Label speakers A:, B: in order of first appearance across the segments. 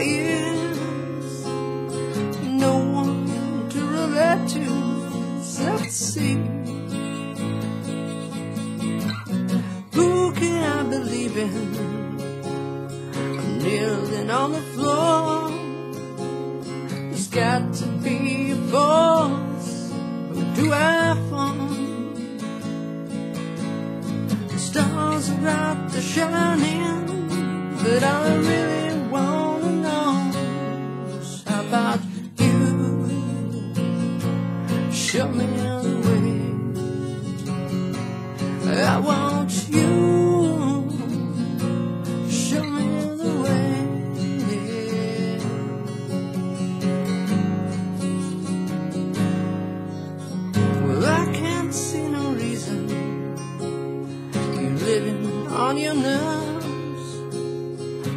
A: ears. No one to relate to except see. Who can I believe in? I'm kneeling on the floor. There's got to be a voice. Who do I find? The stars are out, they're shining, but I really. I want you. Show me the way. Well, I can't see no reason you're living on your nerves.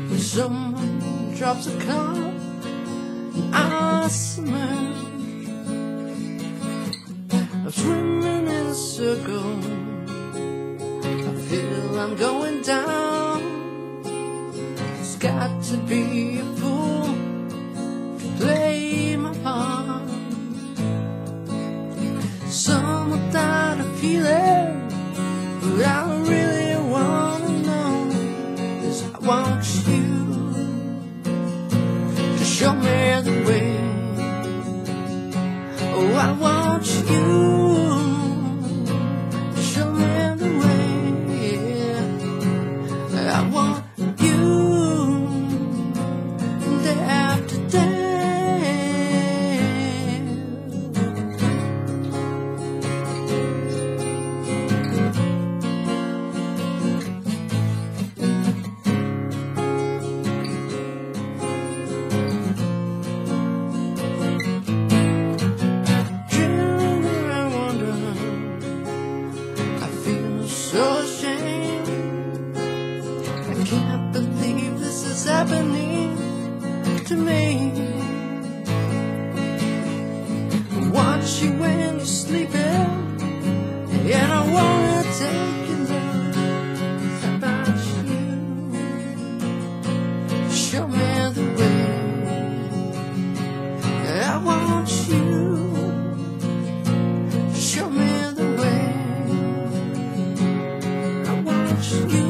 A: When someone drops a cup, I submerge. I'm swimming in a circle. I feel I'm going down. It's got to be a fool to play my part. Some without a feeling, can't believe this is happening to me. I watch you when you're sleeping, and I wanna take your love about you. Show me the way. I want you. Show me the way. I want you.